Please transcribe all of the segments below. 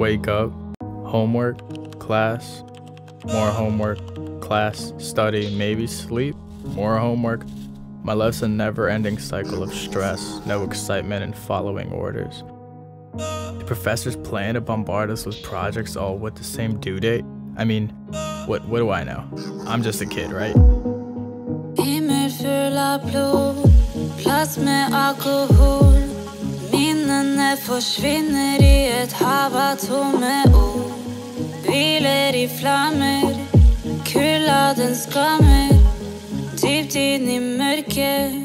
wake up, homework, class, more homework, class, study, maybe sleep, more homework. My life's a never ending cycle of stress, no excitement, and following orders. The professors plan to bombard us with projects all with the same due date. I mean, what, what do I know? I'm just a kid, right? alkohol Forsvinner i et hav av tomme ord. Hviler i flammer, kulda den skammer. Dypt inn i mørket,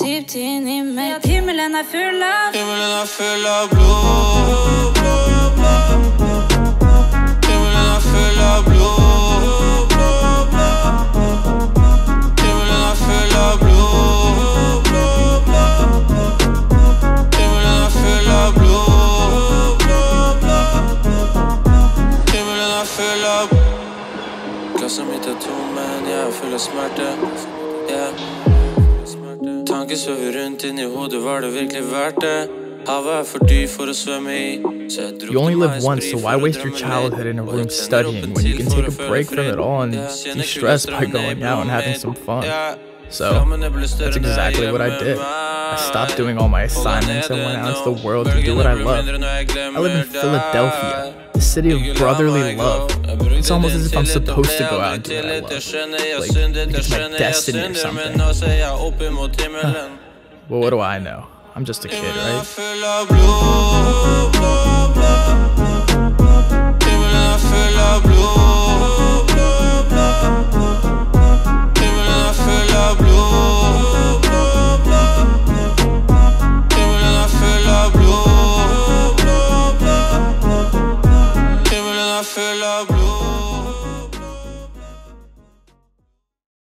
dypt inn i mørket. Himmelen er full av Himmelen er full av blod, Er tomt, men jeg er full av smerte yeah. Tanker svøver rundt inni hodet, var det virkelig verdt det? Havet er for dypt for å svømme i Så jeg dro You only live once, so why waste your childhood in a room jeg tenner opp studying when you can take å break from it all and er de-stress by going out and having some fun? So, større that's exactly what I did. I stopped doing all my assignments and went out into the world to do what I love. I live in Philadelphia, the city of brotherly love. It's almost as if I'm supposed to go out and do what I love. Like, like it's my destiny or something. Well, what do I know? I'm just a kid, er right? la blue.